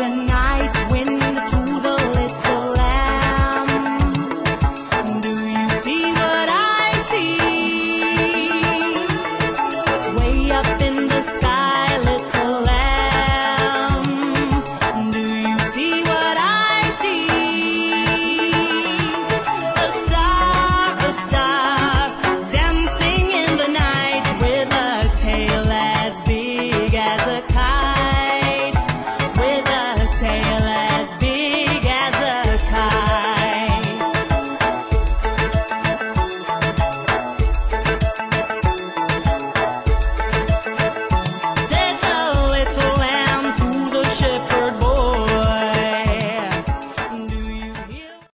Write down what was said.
Said